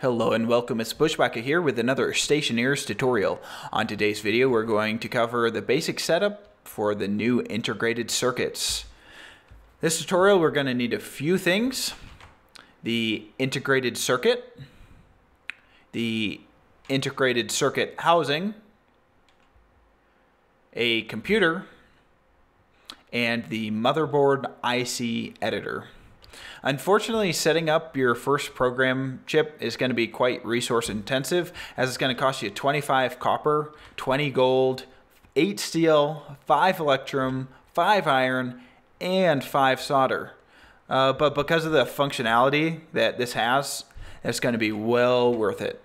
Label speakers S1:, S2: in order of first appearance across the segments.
S1: Hello and welcome, it's Bushwackah here with another Stationeers tutorial. On today's video we're going to cover the basic setup for the new integrated circuits. This tutorial we're going to need a few things. The integrated circuit, the integrated circuit housing, a computer, and the motherboard IC editor. Unfortunately, setting up your first program chip is going to be quite resource intensive as it's going to cost you 25 copper, 20 gold, 8 steel, 5 electrum, 5 iron, and 5 solder. Uh, but because of the functionality that this has, it's going to be well worth it.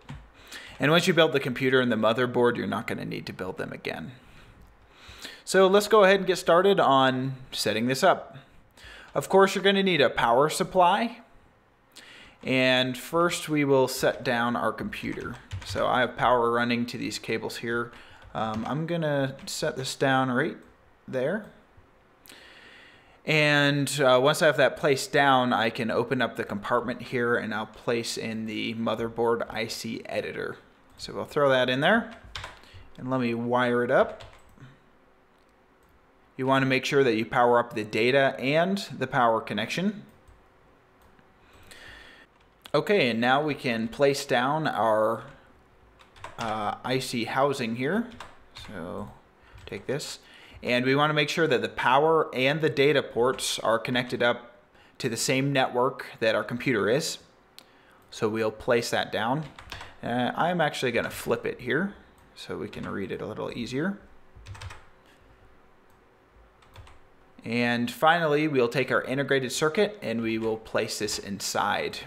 S1: And once you build the computer and the motherboard, you're not going to need to build them again. So let's go ahead and get started on setting this up. Of course, you're going to need a power supply. And first we will set down our computer. So I have power running to these cables here. Um, I'm going to set this down right there. And uh, once I have that placed down, I can open up the compartment here and I'll place in the motherboard IC editor. So we'll throw that in there and let me wire it up. You want to make sure that you power up the data and the power connection. Okay, and now we can place down our uh, IC housing here. So take this. And we want to make sure that the power and the data ports are connected up to the same network that our computer is. So we'll place that down. Uh, I'm actually going to flip it here so we can read it a little easier. And finally, we'll take our integrated circuit and we will place this inside.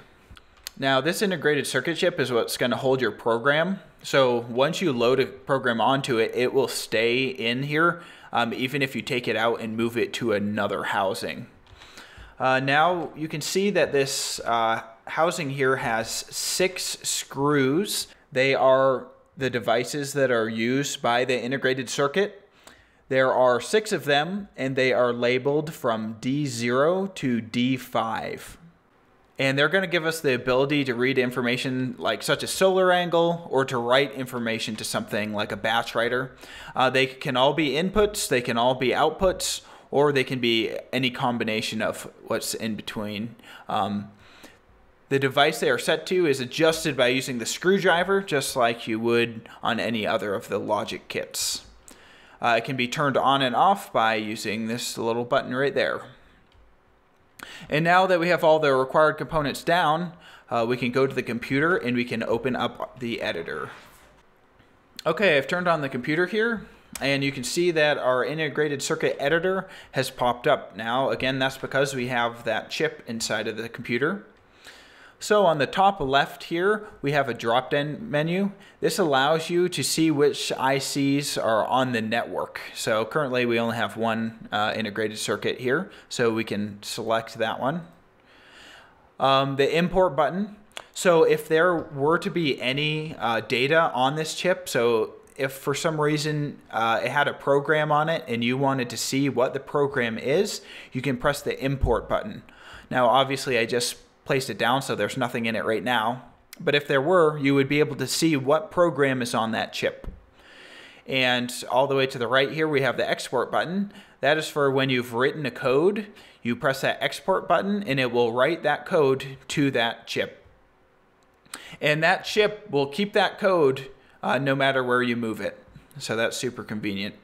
S1: Now, this integrated circuit chip is what's going to hold your program. So once you load a program onto it, it will stay in here, um, even if you take it out and move it to another housing. Uh, now, you can see that this uh, housing here has six screws. They are the devices that are used by the integrated circuit. There are six of them, and they are labeled from D0 to D5. And they're going to give us the ability to read information like such as solar angle or to write information to something like a batch writer. Uh, they can all be inputs, they can all be outputs, or they can be any combination of what's in between. Um, the device they are set to is adjusted by using the screwdriver, just like you would on any other of the logic kits. Uh, it can be turned on and off by using this little button right there. And now that we have all the required components down, uh, we can go to the computer and we can open up the editor. Okay, I've turned on the computer here and you can see that our integrated circuit editor has popped up now. Again, that's because we have that chip inside of the computer. So on the top left here, we have a drop-down menu. This allows you to see which ICs are on the network. So currently we only have one uh, integrated circuit here, so we can select that one. Um, the import button. So if there were to be any uh, data on this chip, so if for some reason uh, it had a program on it and you wanted to see what the program is, you can press the import button. Now obviously I just placed it down so there's nothing in it right now. But if there were, you would be able to see what program is on that chip. And all the way to the right here, we have the export button. That is for when you've written a code, you press that export button and it will write that code to that chip. And that chip will keep that code uh, no matter where you move it. So that's super convenient.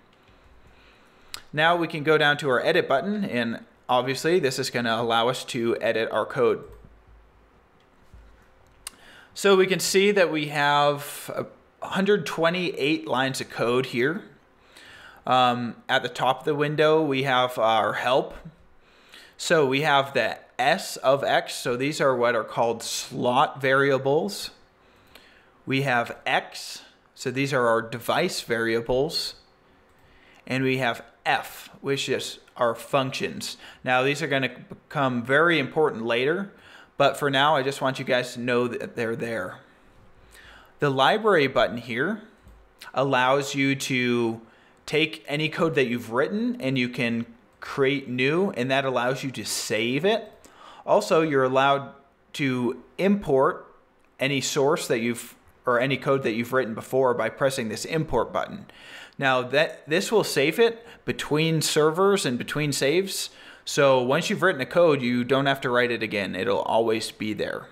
S1: Now we can go down to our edit button and obviously this is going to allow us to edit our code. So we can see that we have 128 lines of code here. Um, at the top of the window, we have our help. So we have the S of X. So these are what are called slot variables. We have X. So these are our device variables. And we have F, which is our functions. Now these are going to become very important later. But for now, I just want you guys to know that they're there. The library button here allows you to take any code that you've written and you can create new and that allows you to save it. Also, you're allowed to import any source that you've or any code that you've written before by pressing this import button. Now that this will save it between servers and between saves. So once you've written a code, you don't have to write it again. It'll always be there.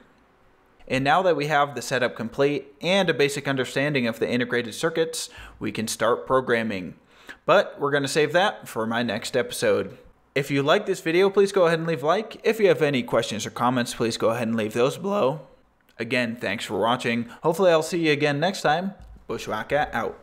S1: And now that we have the setup complete and a basic understanding of the integrated circuits, we can start programming. But we're going to save that for my next episode. If you like this video, please go ahead and leave a like. If you have any questions or comments, please go ahead and leave those below. Again, thanks for watching. Hopefully I'll see you again next time. Bushwackah out.